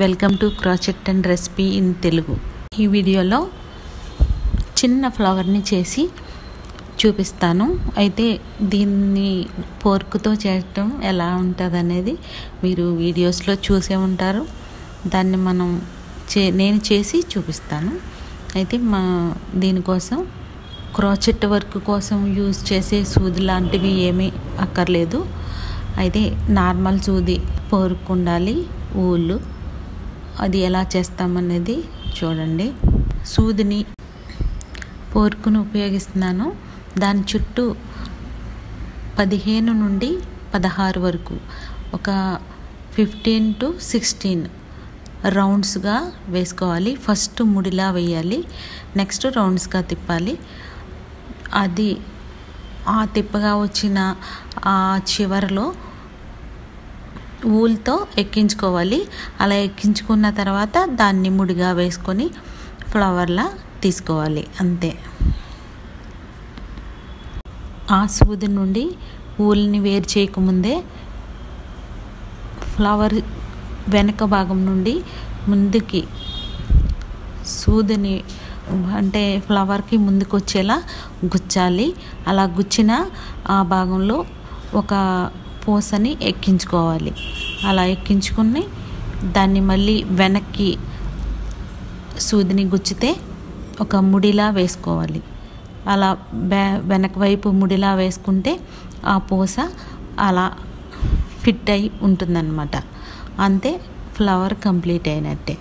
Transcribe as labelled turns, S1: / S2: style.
S1: Welcome to crochet and recipe in Telugu ఈ వీడియోలో చిన్న ఫ్లవర్ని చేసి చూపిస్తాను. అయితే దీన్ని పోర్కుతో చేయటం ఎలా ఉంటుంది అనేది మీరు వీడియోస్లో చూసే ఉంటారు. దాన్ని మనం చే నేను చేసి చూపిస్తాను. అయితే మా దీనికోసం క్రాచెట్ వర్క్ కోసం యూజ్ చేసే సూది లాంటివి ఏమీ అక్కర్లేదు. అయితే నార్మల్ సూది పోరుకుండాలి ఊళ్ళు అది ఎలా చేస్తామనేది చూడండి. సూదిని పోర్కును ఉపయోగిస్తున్నాను. దాని చుట్టూ పదిహేను నుండి పదహారు వరకు ఒక ఫిఫ్టీన్ టు సిక్స్టీన్ రౌండ్స్గా వేసుకోవాలి. ఫస్ట్ ముడిలా వేయాలి. నెక్స్ట్ రౌండ్స్గా తిప్పాలి. అది ఆ తిప్పగా వచ్చిన ఆ చివరిలో ఊల్తో ఎక్కించుకోవాలి. అలా ఎక్కించుకున్న తర్వాత దాన్ని ముడిగా వేసుకొని ఫ్లవర్లా తీసుకోవాలి. అంతే. ఆ సూది నుండి ఊల్ని వేరు చేయకముందే ఫ్లవర్ వెనక భాగం నుండి ముందుకి సూదిని అంటే ఫ్లవర్కి ముందుకు వచ్చేలా గుచ్చాలి. అలా గుచ్చిన ఆ భాగంలో ఒక పూసని ఎక్కించుకోవాలి. అలా ఎక్కించుకుని దాన్ని మళ్ళీ వెనక్కి సూదిని గుచ్చితే ఒక ముడిలా వేసుకోవాలి. అలా బ్యా వెనక వైపు ముడిలా వేసుకుంటే ఆ పూస అలా ఫిట్ అయి ఉంటుందన్నమాట. అంతే ఫ్లవర్ కంప్లీట్ అయినట్టే.